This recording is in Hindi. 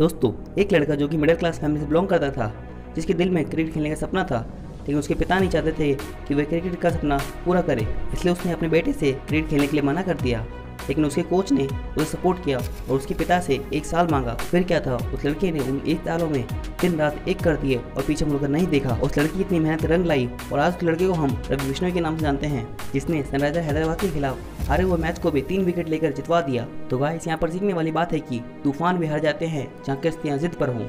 दोस्तों, एक लड़का जो कि मिडिल क्लास फैमिली से बिलोंग करता था, जिसके दिल में क्रिकेट खेलने का सपना था, लेकिन उसके पिता नहीं चाहते थे कि वह क्रिकेट का सपना पूरा करे, इसलिए उसने अपने बेटे से क्रिकेट खेलने के लिए मना कर दिया। लेकिन उसके कोच ने उसे सपोर्ट किया और उसके पिता से एक साल मांगा। फिर क्या था? उस लड़के ने उन एक सालों में दिन रात एक कर दिए और पीछे मुड़कर नहीं देखा। उस लड़की इतनी मेहनत, रंग लाई और आज उस लड़के को हम रवि विष्णु के नाम से जानते हैं, जिसने सनराइजर हैदराबाद के खिलाफ हारे हुए मैच को भी तीन विकेट लेकर जितवा दिया। तो गाइस, यहाँ पर सीखने वाली बात है कि तूफ़ान भी हार जाते हैं, जहाँ किश्तियाँ जिद पर हों।